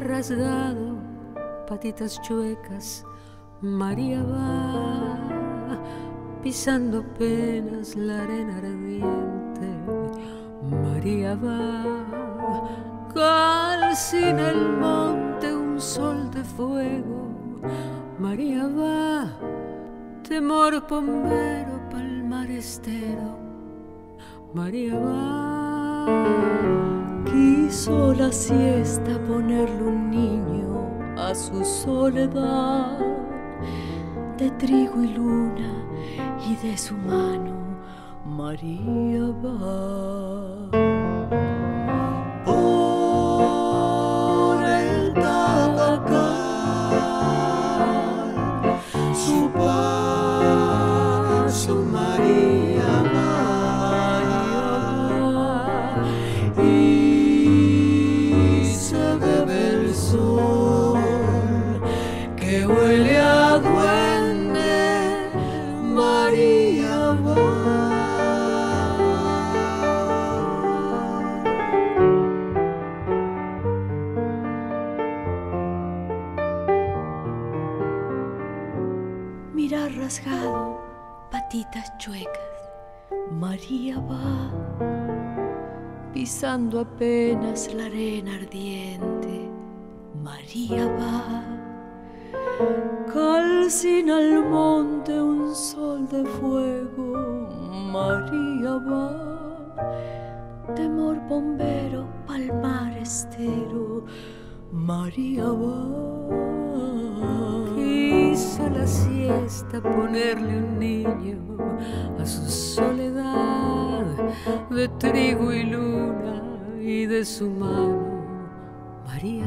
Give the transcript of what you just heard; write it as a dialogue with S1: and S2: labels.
S1: rasgado, patitas chuecas, María va pisando penas la arena ardiente. María va, calcina el monte un sol de fuego. María va, temor bombero, palmar estero. María va,
S2: quiso la siesta ponerle un niño a su soledad de trigo y luna y de su mano María va. Por patitas chuecas, María va pisando apenas la arena ardiente. María va, calcina al monte un sol de fuego. María va, temor bombero, palmar estero. María va.
S1: Quiso la siesta ponerle un niño a su soledad de trigo y luna y de su mano María